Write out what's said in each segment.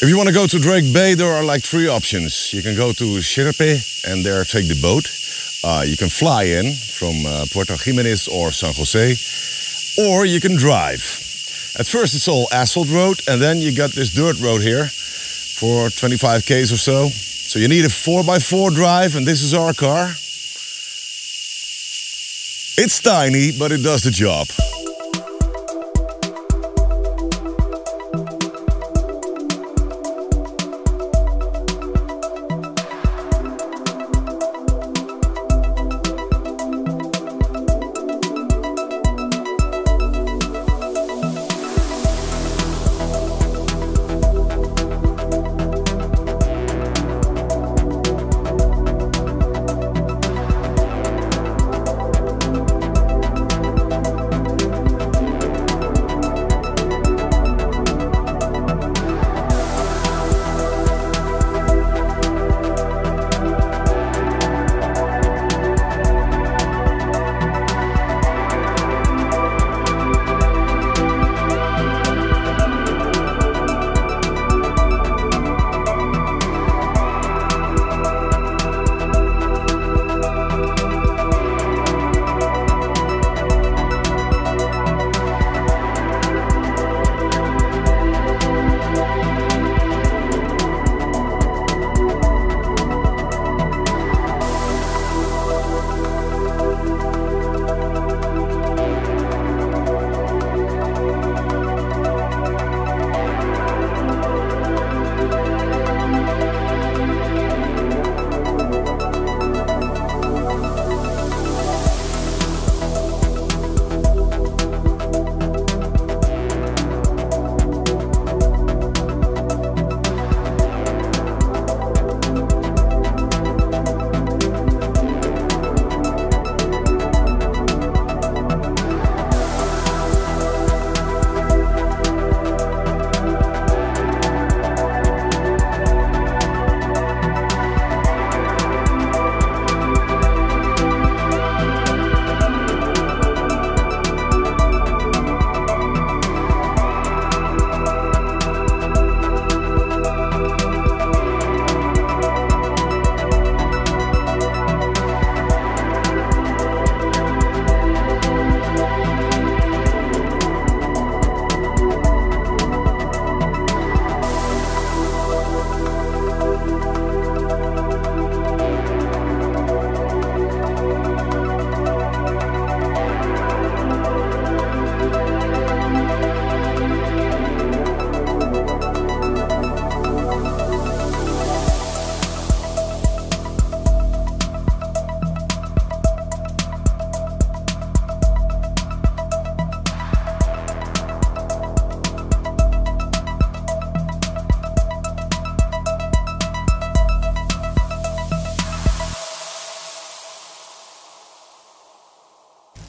If you want to go to Drake Bay, there are like three options. You can go to Sierpe and there take the boat. Uh, you can fly in from uh, Puerto Jimenez or San Jose, or you can drive. At first, it's all asphalt road, and then you got this dirt road here for 25 k's or so. So you need a 4x4 drive, and this is our car. It's tiny, but it does the job.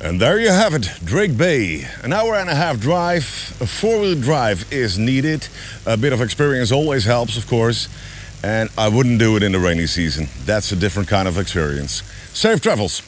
And there you have it, Drake Bay. An hour and a half drive, a four-wheel drive is needed. A bit of experience always helps, of course. And I wouldn't do it in the rainy season. That's a different kind of experience. Safe travels.